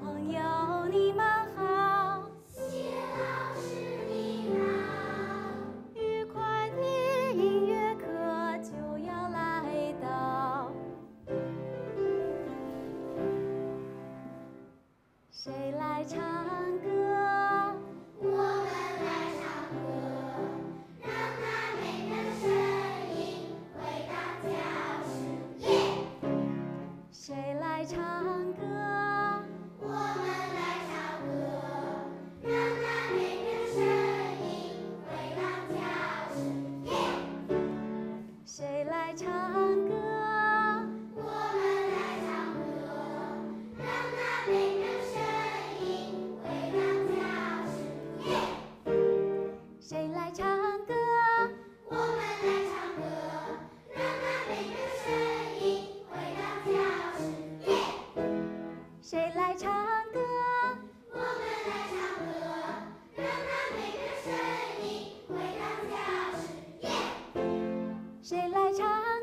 朋友。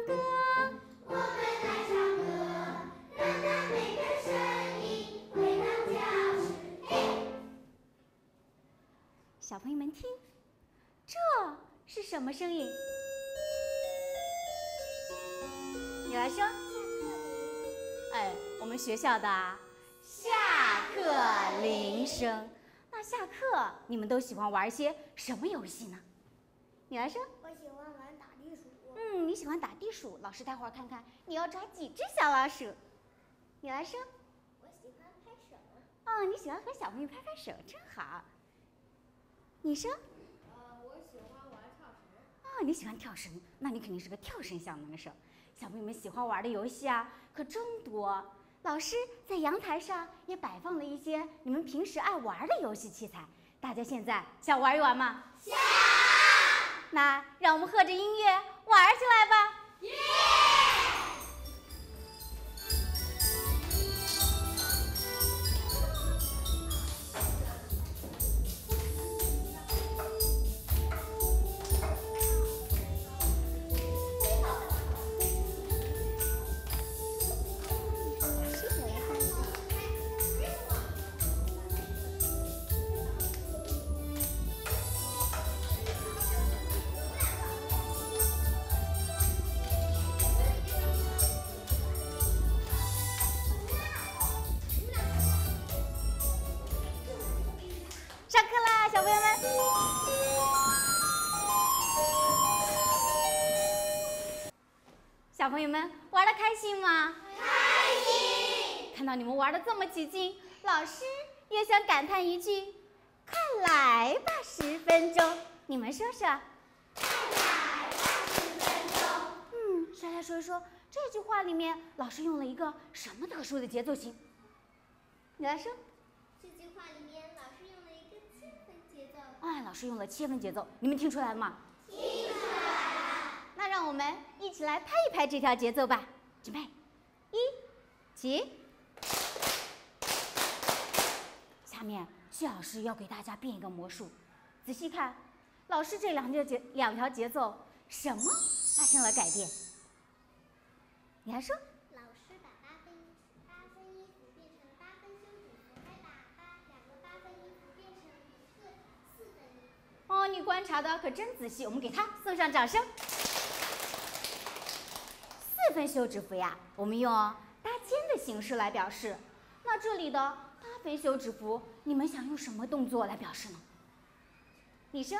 我们在唱歌小朋友们听，这是什么声音？你来说。哎，我们学校的下课铃声。那下课你们都喜欢玩一些什么游戏呢？你来说。我喜欢。你喜欢打地鼠。老师待会儿看看你要抓几只小老鼠。你来说。我喜欢拍手。哦，你喜欢和小朋友拍拍手，真好。你说。呃，我喜欢玩跳绳。哦，你喜欢跳绳，那你肯定是个跳绳小能手。小朋友们喜欢玩的游戏啊，可真多。老师在阳台上也摆放了一些你们平时爱玩的游戏器材，大家现在想玩一玩吗？想。那让我们和着音乐玩起来吧！到你们玩的这么起劲，老师也想感叹一句：快来吧，十分钟！你们说说。快来吧，十分钟。嗯，谁来说一说这句话里面老师用了一个什么特殊的节奏型？你来说。这句话里面，老师用了一个七分节奏。哎，老师用了切分节奏，你们听出来了吗？听出来了。那让我们一起来拍一拍这条节奏吧。准备，一，起。下面谢老师要给大家变一个魔术，仔细看，老师这两条节两条节奏什么发生了改变？你还说？老师把八分八分衣服变成八分休止符，还把八两个八分衣服变成一个四分衣服。哦，你观察的可真仔细，我们给他送上掌声。四分休止符呀，我们用搭肩的形式来表示。那这里的八分休止符，你们想用什么动作来表示呢？你说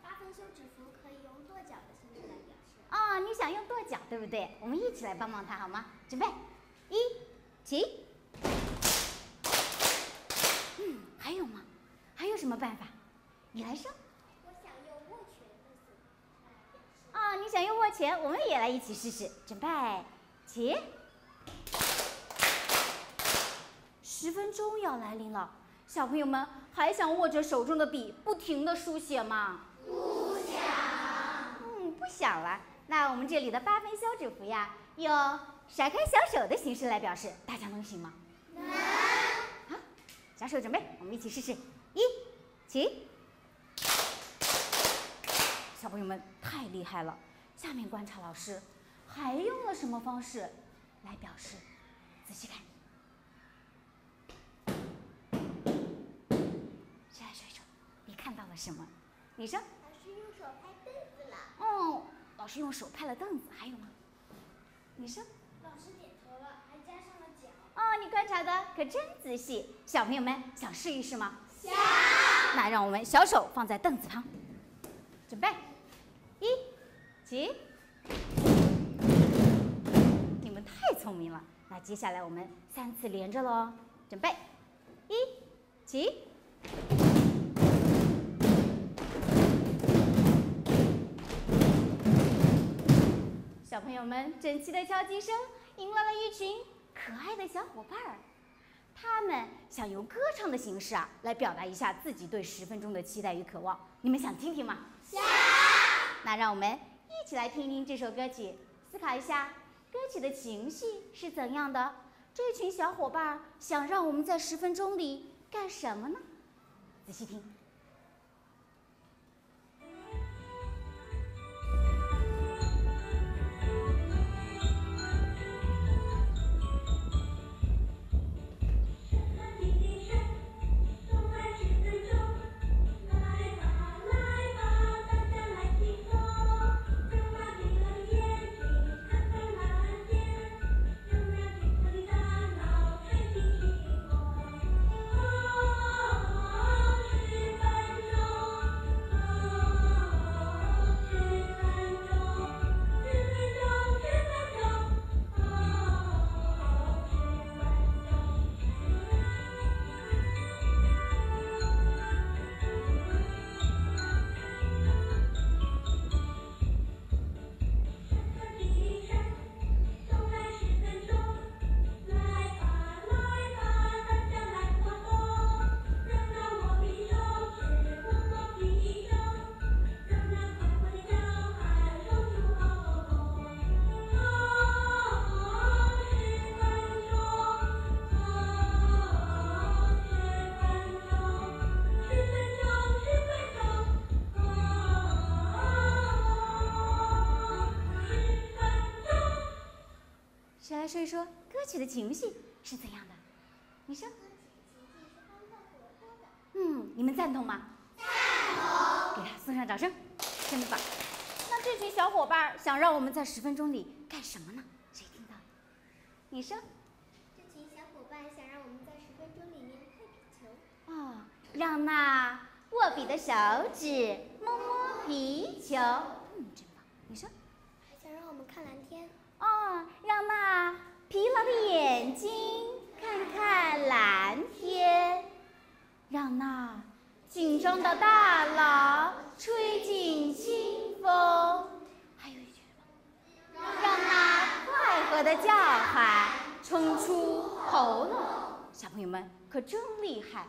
八分休止符可以用跺脚的形式来表示。啊、你想用跺脚，对不对？我们一起来帮帮他好吗？准备，一，起。嗯，还有吗？还有什么办法？你来说。我想用握拳。啊，你想用握拳，我们也来一起试试。准备，起。十分钟要来临了，小朋友们还想握着手中的笔不停的书写吗？不想。嗯，不想了。那我们这里的八分休止符呀，用甩开小手的形式来表示，大家能行吗？能。好，小手准备，我们一起试试。一，起。小朋友们太厉害了！下面观察老师还用了什么方式来表示？仔细看。谁来说一说？你看到了什么？你说。老师用手拍凳子了。哦，老师用手拍了凳子，还有吗？你说。老师点头了，还加上了脚。哦，你观察的可真仔细。小朋友们想试一试吗？想。那让我们小手放在凳子旁，准备，一，起。你们太聪明了。那接下来我们三次连着喽，准备，一，起。小朋友们整齐的敲击声迎来了一群可爱的小伙伴儿，他们想用歌唱的形式啊来表达一下自己对十分钟的期待与渴望。你们想听听吗？想。那让我们一起来听听这首歌曲，思考一下歌曲的情绪是怎样的。这群小伙伴儿想让我们在十分钟里干什么呢？仔细听。说一说歌曲的情绪是怎样的？你说。嗯，你们赞同吗？赞同。给他送上掌声，真棒。那这群小伙伴想让我们在十分钟里干什么呢？谁听到？你说。这群小伙伴想让我们在十分钟里面拍皮球。哦，让那握笔的手指摸摸皮球。嗯，真棒。你说。还想让我们看蓝天。哦，让那疲劳的眼睛看看蓝天，让那紧张的大脑吹进清风。还有一句什么？让那快活的叫喊冲出喉咙。小朋友们可真厉害！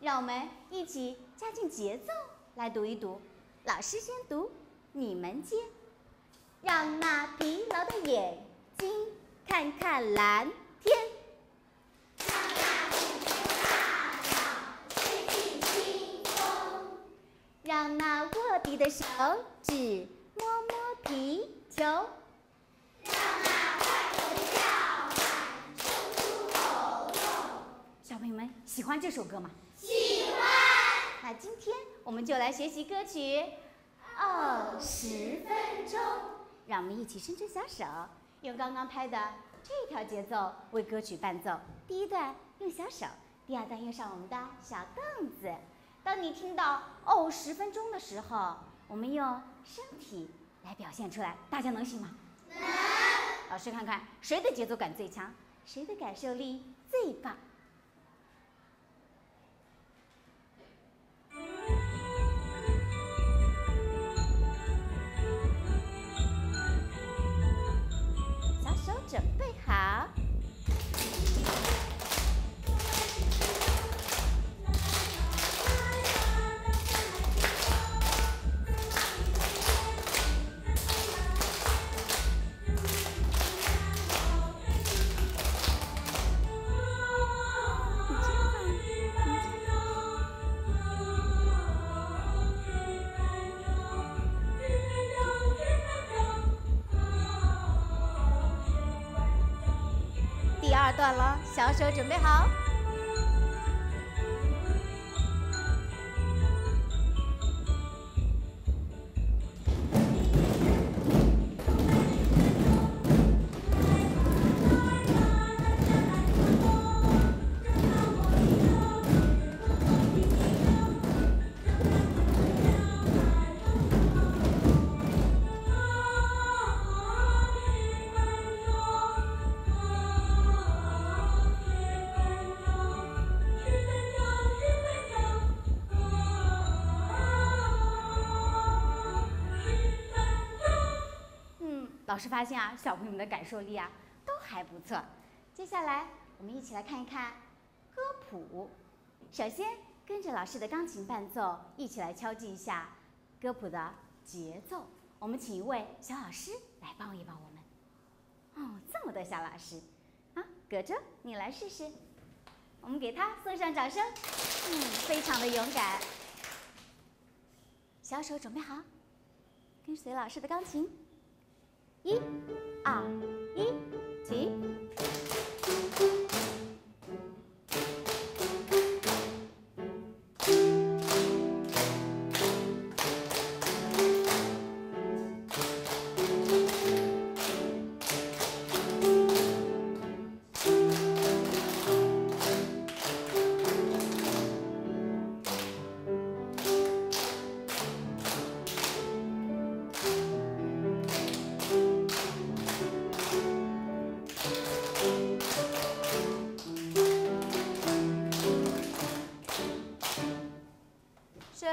让我们一起加紧节奏来读一读。老师先读，你们接。让那疲劳的眼睛看看蓝天，让那紧张的大脑吹进清风，让那握笔的手指摸摸皮球，让那快活的叫喊冲出喉咙。小朋友们喜欢这首歌吗？喜欢。那今天我们就来学习歌曲哦，十分钟。让我们一起伸出小手，用刚刚拍的这条节奏为歌曲伴奏。第一段用小手，第二段用上我们的小凳子。当你听到“哦，十分钟”的时候，我们用身体来表现出来。大家能行吗？能。老师看看谁的节奏感最强，谁的感受力最棒。第二段了，小手准备好。老师发现啊，小朋友们的感受力啊都还不错。接下来我们一起来看一看歌谱。首先跟着老师的钢琴伴奏，一起来敲击一下歌谱的节奏。我们请一位小老师来帮一帮我们。哦，这么多小老师啊，葛洲，你来试试。我们给他送上掌声。嗯，非常的勇敢。小手准备好，跟随老师的钢琴。一、二、一，起。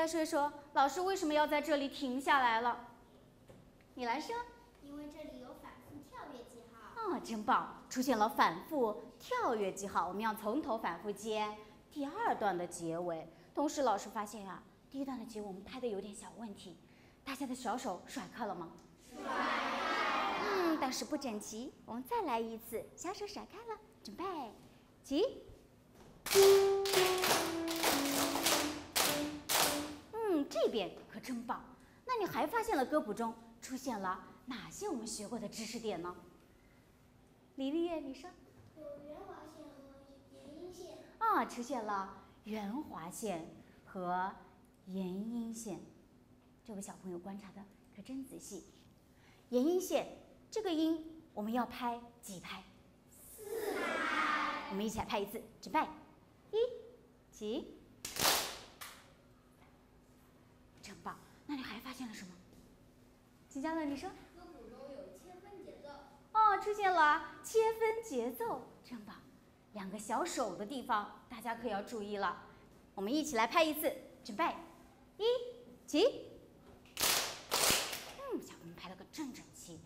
说一说，老师为什么要在这里停下来了？你来说。因为这里有反复跳跃记号。啊，真棒！出现了反复跳跃记号，我们要从头反复接第二段的结尾。同时，老师发现呀、第一段的结尾我们拍的有点小问题，大家的小手甩开了吗？甩开。嗯，但是不整齐，我们再来一次，小手甩开了，准备，起。这边可真棒。那你还发现了歌谱中出现了哪些我们学过的知识点呢？李丽叶，你说。有圆滑线和延音线。啊，出现了圆滑线和延音线。这位小朋友观察的可真仔细。延音线这个音我们要拍几拍？四拍。我们一起来拍一次，准备，一，起。真棒！那你还发现了什么？金佳乐，你说。歌谱中有切分节奏。哦，出现了切分节奏，真棒！两个小手的地方，大家可要注意了。我们一起来拍一次，准备，一，起。嗯，小朋友拍了个正整齐。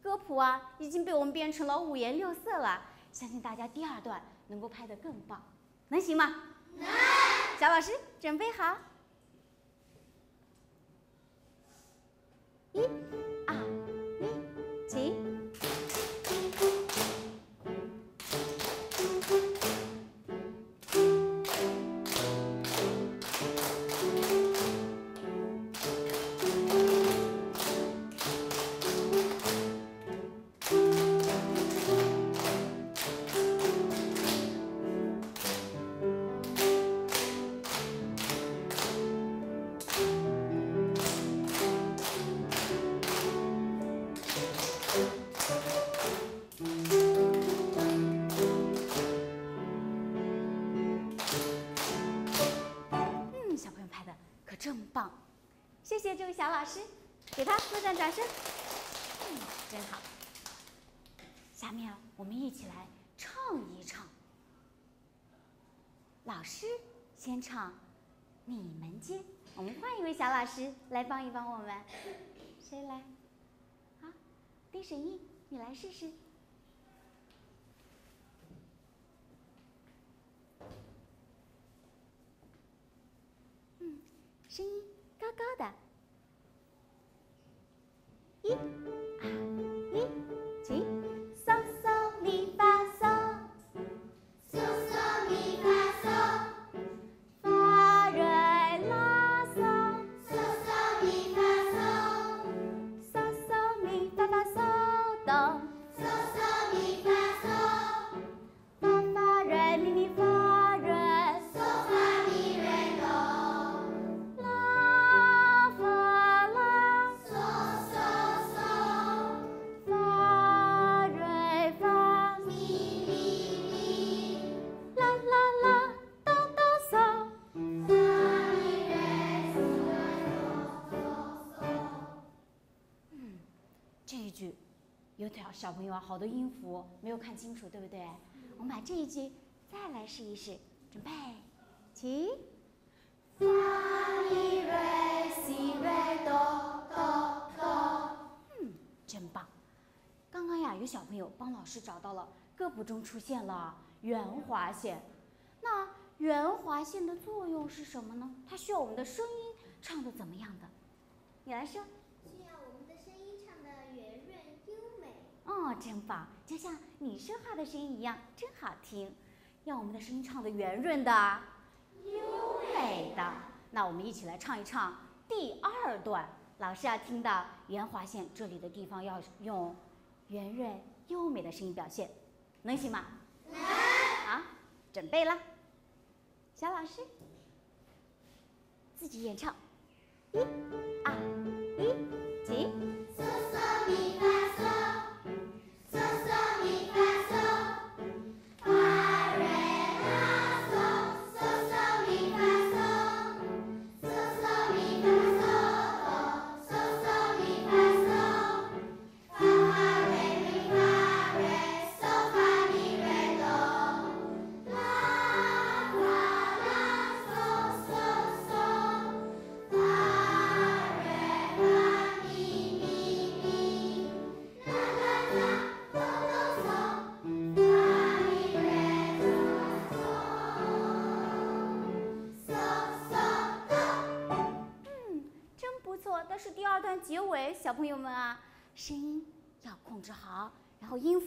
歌谱啊，已经被我们变成了五颜六色了。相信大家第二段能够拍得更棒，能行吗？能。小老师准备好，一、真棒，谢谢这位小老师，给他鼓掌掌声。嗯，真好。下面我们一起来唱一唱。老师先唱《你们接》，我们换一位小老师来帮一帮我们，谁来？啊，丁沈毅，你来试试。嗯，声音高高的。一、有条小朋友啊，好多音符没有看清楚，对不对？我们把这一句再来试一试，准备，起。发咪瑞西瑞哆哆哆，嗯，真棒。刚刚呀，有小朋友帮老师找到了歌谱中出现了圆滑线。那圆滑线的作用是什么呢？它需要我们的声音唱的怎么样的？你来说。需要我们的声音唱的圆润优美。哦，真棒，就像你说话的声音一样，真好听。要我们的声音唱的圆润的、优美的。那我们一起来唱一唱第二段。老师要听到圆滑线这里的地方要用圆润优美的声音表现，能行吗？能。好，准备了，小老师自己演唱，一、二、一，起。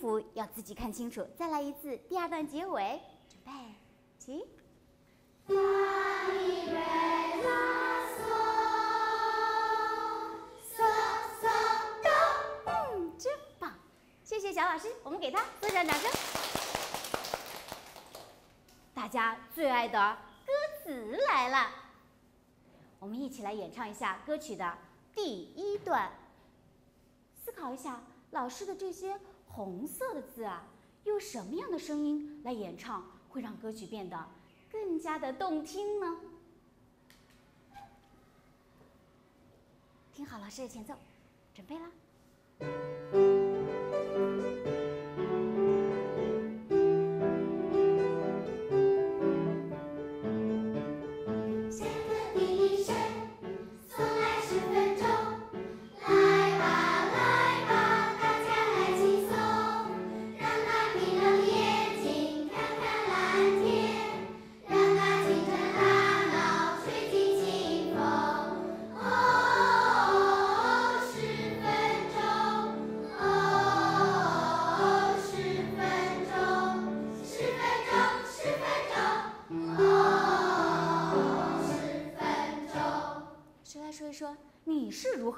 然后音符要自己看清楚。再来一次，第二段结尾，准备，起。发咪瑞拉嗦，嗦嗦哆。嗯，真棒！谢谢小老师，我们给他做上掌声。大家最爱的歌词来了，我们一起来演唱一下歌曲的第一段。思考一下，老师的这些红色的字啊，用什么样的声音来演唱，会让歌曲变得更加的动听呢？听好老师的前奏，准备啦！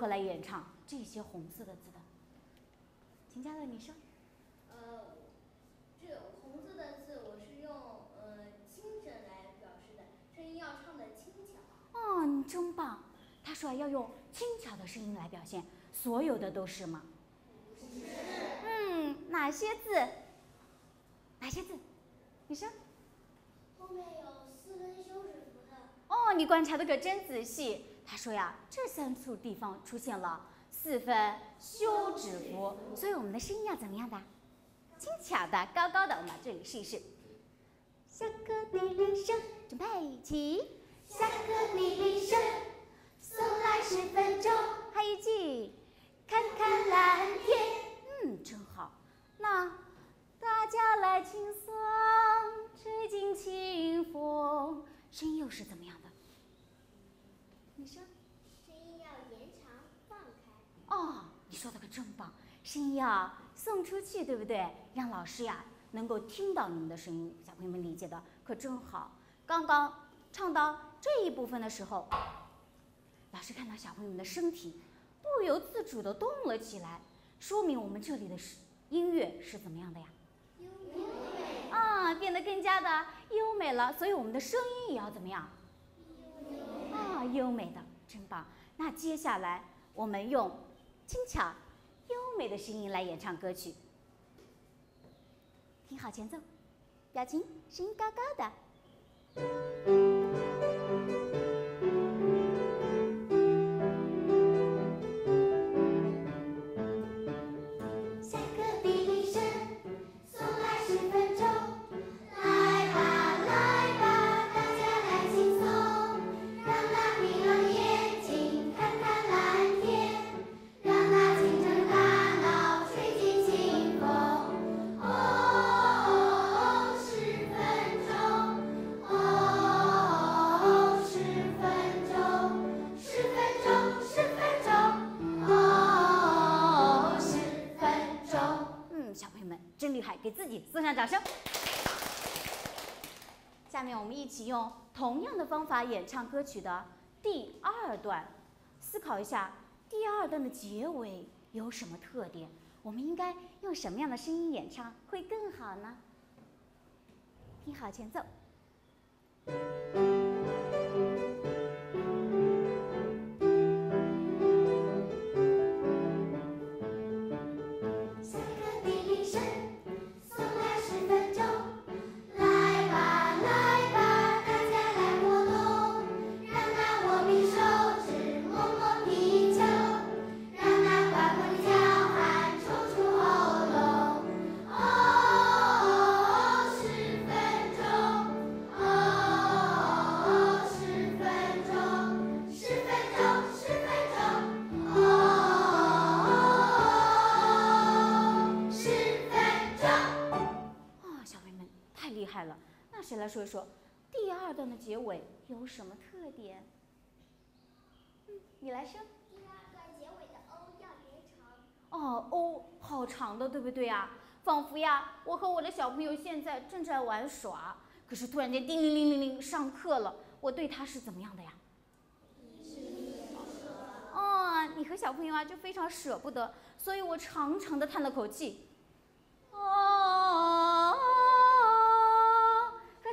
何来演唱这些红色的字的？秦佳乐，你说。呃，这红色的字我是用呃轻声来表示的，声音要唱的轻巧。哦，你真棒！他说要用轻巧的声音来表现，所有的都是吗？是嗯，哪些字？哪些字？你说。后面有四分休止符的。哦，你观察的可真仔细。他说呀，这三处地方出现了四分休止符，所以我们的声音要怎么样的？轻巧的，高高的。我们把这里试一试。下课的铃声，准备起。下课铃铃声，送来十分钟。还有一句，看看蓝天，嗯，真好。那大家来轻松，吹进清风，声音又是怎么样的？你说。声音要延长放开。哦，你说的可真棒，声音要送出去，对不对？让老师呀能够听到你们的声音，小朋友们理解的可真好。刚刚唱到这一部分的时候，老师看到小朋友们的身体不由自主的动了起来，说明我们这里的是音乐是怎么样的呀？优美。啊，变得更加的优美了，所以我们的声音也要怎么样？优美的，真棒。那接下来我们用轻巧、优美的声音来演唱歌曲。听好前奏，表情声音高高的。送上掌声。下面我们一起用同样的方法演唱歌曲的第二段，思考一下第二段的结尾有什么特点？我们应该用什么样的声音演唱会更好呢？听好前奏。说一说第二段的结尾有什么特点？嗯，你来说。第二段结尾的 O 要连长。哦，，“o”，好长的，对不对呀？仿佛呀，我和我的小朋友现在正在玩耍，可是突然间叮铃铃铃铃，上课了，我对他是怎么样的呀？哦，你和小朋友啊就非常舍不得，所以我长长的叹了口气。哦，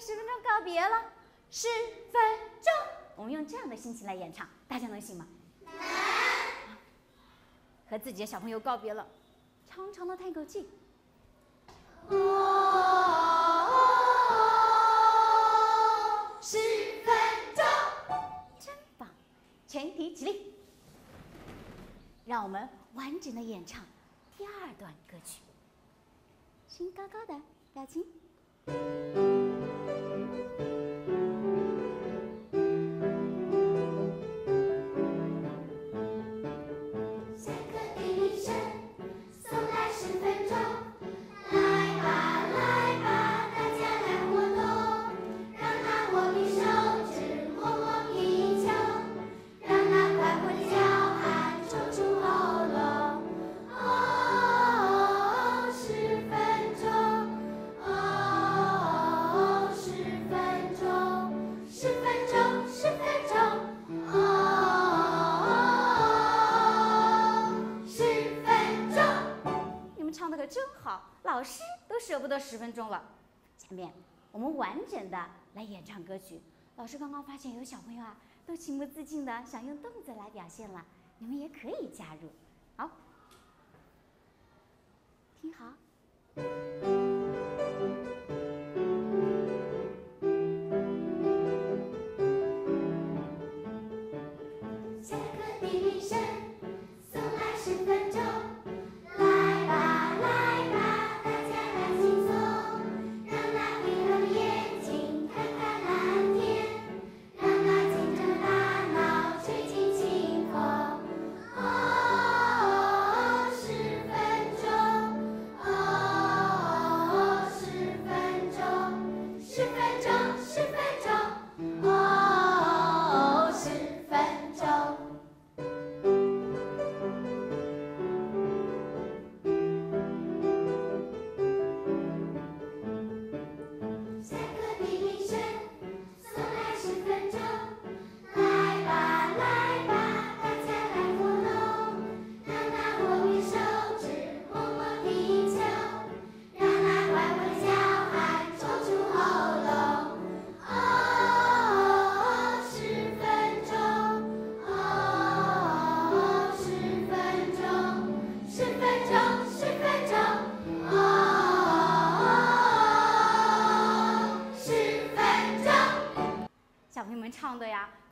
十分钟告别了，十分钟，我们用这样的心情来演唱，大家能行吗？能和自己的小朋友告别了，长长的叹口气。哦，十分钟。真棒！全体起立，让我们完整的演唱第二段歌曲。心高高的，表情。老师都舍不得十分钟了。下面我们完整的来演唱歌曲。老师刚刚发现有小朋友啊，都情不自禁的想用动作来表现了，你们也可以加入。好，听好。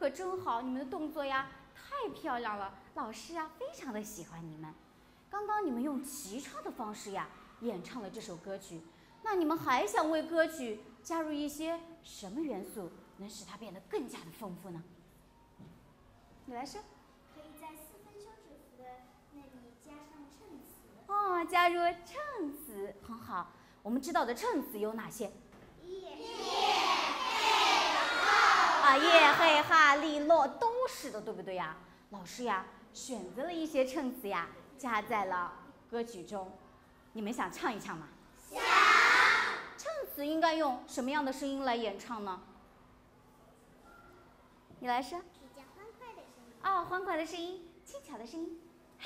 可真好！你们的动作呀，太漂亮了，老师啊，非常的喜欢你们。刚刚你们用齐唱的方式呀，演唱了这首歌曲，那你们还想为歌曲加入一些什么元素，能使它变得更加的丰富呢？你来说。可以在四分休止符的那里加上衬词。哦，加入衬词，很好。我们知道的衬词有哪些？啊，耶嘿哈利落都是的，对不对呀？老师呀，选择了一些衬词呀，加在了歌曲中。你们想唱一唱吗？想。唱词应该用什么样的声音来演唱呢？你来说。比较欢快的声音。哦，欢快的声音，轻巧的声音，嘿，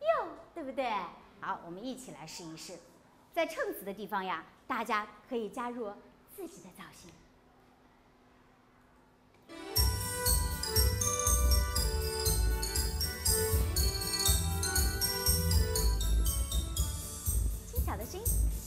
哟，对不对？好，我们一起来试一试，在称词的地方呀，大家可以加入自己的造型。轻巧的声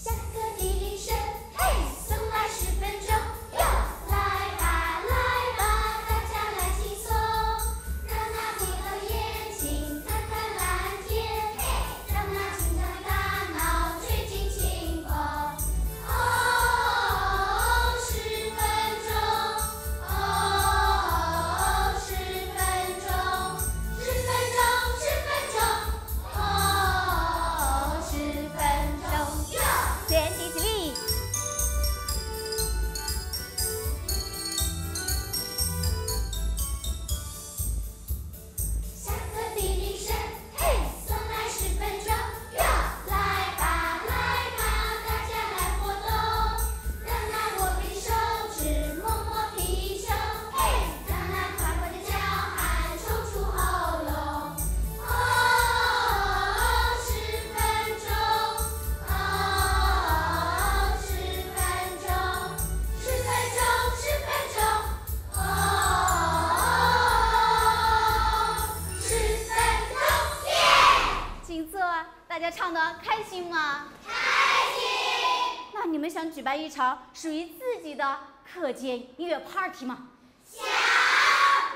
你们想举办一场属于自己的课间音乐 party 吗？想。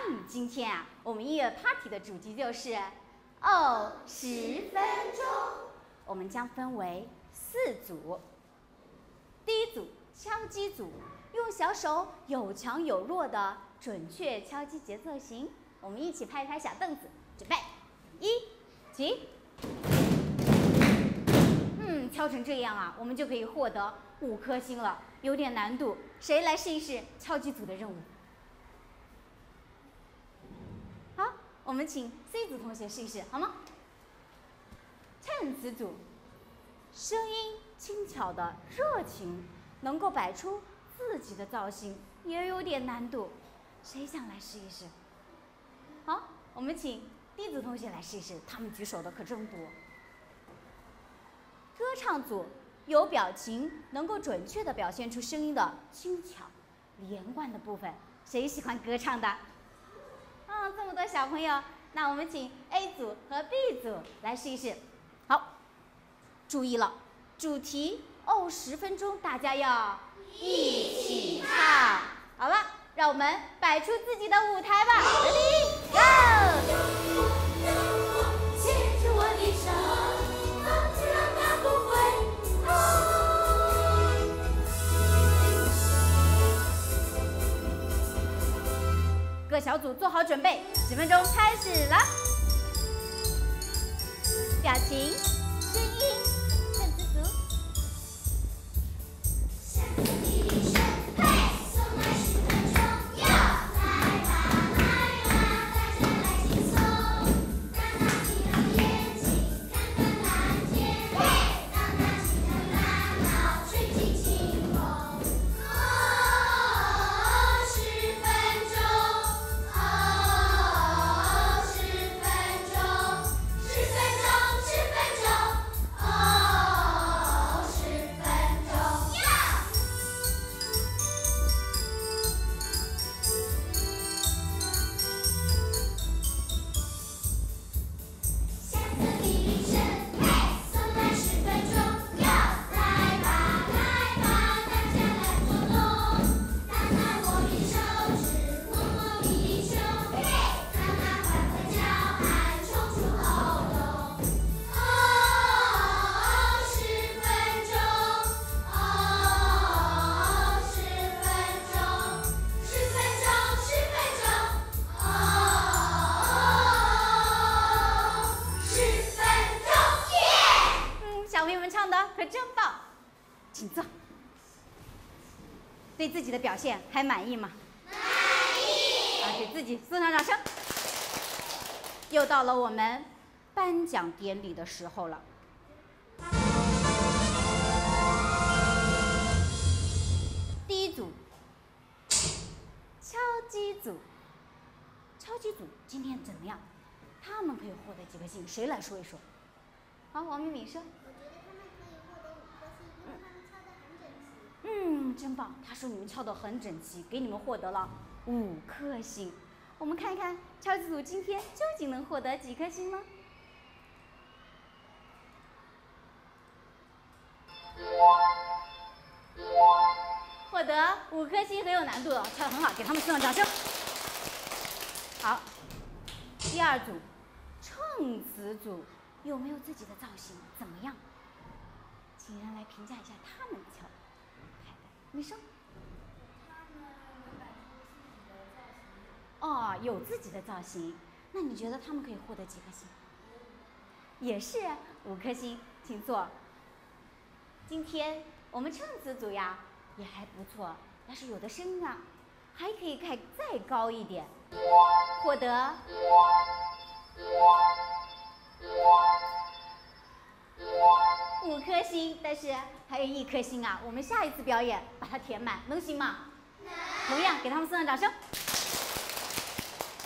嗯，今天啊，我们音乐 party 的主题就是哦，十分钟。我们将分为四组。第一组敲击组，用小手有强有弱的准确敲击节奏型。我们一起拍一拍小凳子，准备，一，起。敲成这样啊，我们就可以获得五颗星了，有点难度。谁来试一试敲击组的任务？好，我们请 C 组同学试一试，好吗？衬词组，声音轻巧的热情，能够摆出自己的造型，也有点难度。谁想来试一试？好，我们请 D 组同学来试一试，他们举手的可真多。歌唱组有表情，能够准确的表现出声音的轻巧、连贯的部分。谁喜欢歌唱的？啊，这么多小朋友，那我们请 A 组和 B 组来试一试。好，注意了，主题哦，十分钟，大家要一起唱。好了，让我们摆出自己的舞台吧，Ready Go！各小组做好准备，十分钟开始了。表情、声音，的表现还满意吗？满意！给自己送上掌声。又到了我们颁奖典礼的时候了。第一组，敲击组，敲击组今天怎么样？他们可以获得几个星？谁来说一说？好，王明敏说。嗯，真棒！他说你们敲得很整齐，给你们获得了五颗星。我们看一看敲击组今天究竟能获得几颗星呢？获得五颗星很有难度的，敲得很好，给他们送上掌声。好，第二组，唱词组有没有自己的造型？怎么样？请人来评价一下他们的敲。你说？哦，有自己的造型，那你觉得他们可以获得几颗星？也是五颗星，请坐。今天我们唱词组呀也还不错，但是有的声音啊还可以开再高一点，获得五颗星，但是还有一颗星啊，我们下一次表演把它填满，能行吗？能。同样给他们送上掌声。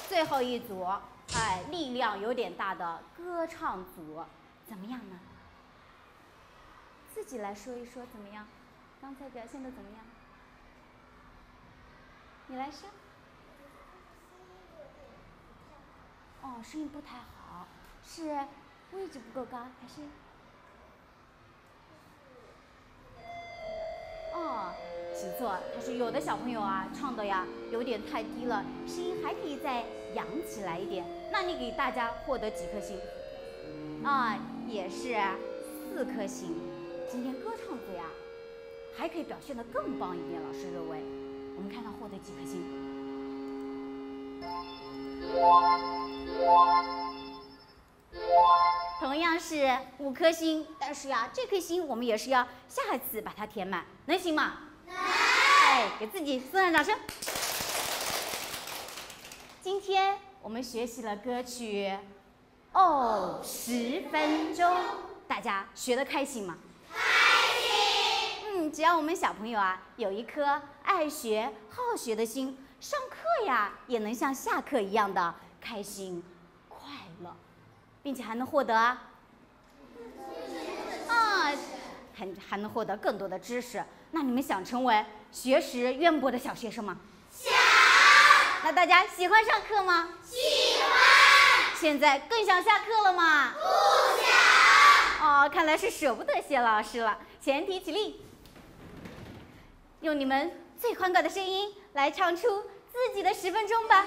最后一组，哎，力量有点大的歌唱组，怎么样呢？自己来说一说怎么样？刚才表现的怎么样？你来说。哦，声音不太好，是位置不够高还是？哦，起错，他说有的小朋友啊，唱的呀有点太低了，声音还可以再扬起来一点。那你给大家获得几颗星？啊，也是四颗星。今天歌唱组呀，还可以表现得更棒一点，老师认为。我们看看获得几颗星。同样是五颗星，但是呀，这颗星我们也是要下次把它填满，能行吗？能。哎，给自己送上掌声。今天我们学习了歌曲《哦十分钟》，大家学得开心吗？开心。嗯，只要我们小朋友啊有一颗爱学好学的心，上课呀也能像下课一样的开心。并且还能获得啊，还还能获得更多的知识。那你们想成为学识渊博的小学生吗？想。那大家喜欢上课吗？喜欢。现在更想下课了吗？不想。哦，看来是舍不得谢老师了。全体起立，用你们最欢快的声音来唱出自己的十分钟吧。